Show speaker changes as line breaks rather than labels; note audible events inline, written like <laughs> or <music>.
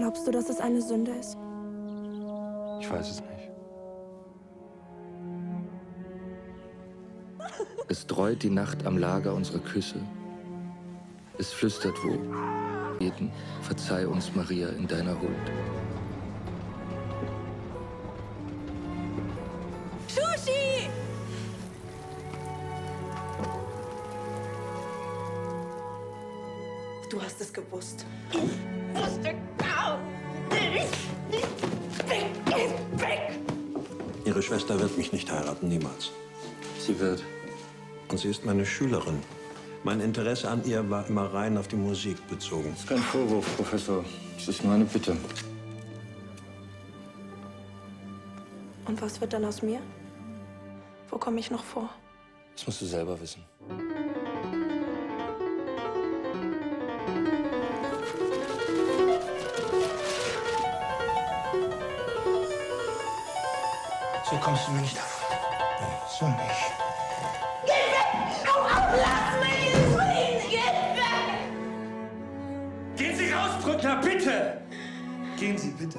Glaubst du, dass es eine Sünde ist?
Ich weiß es nicht. <laughs> Es dreut die Nacht am Lager unserer Küsse. Es flüstert wo. Beten, verzeih uns, Maria, in deiner Huld.
Du hast es gewusst.
Ich wusste kaum. Weg, geh weg!
Ihre Schwester wird mich nicht heiraten, niemals.
Sie wird.
Und sie ist meine Schülerin. Mein Interesse an ihr war immer rein auf die Musik bezogen.
Das ist kein Vorwurf, Professor. Es ist nur eine Bitte.
Und was wird dann aus mir? Wo komme ich noch vor?
Das musst du selber wissen.
So kommst du mir nicht davon. So nicht.
Gehen Sie raus, Brückner, bitte! Gehen Sie bitte.